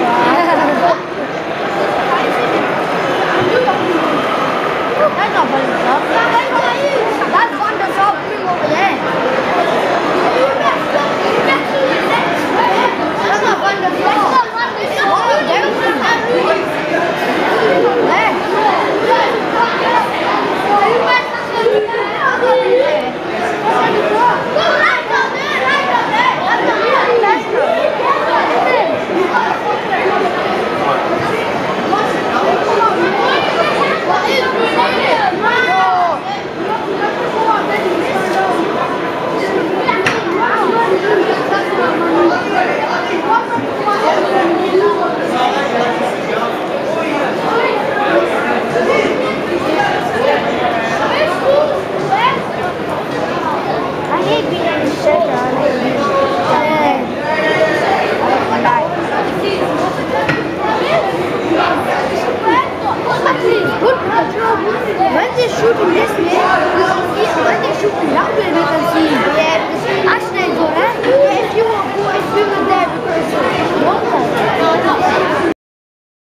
Bye. When's Sie shooting wissen man?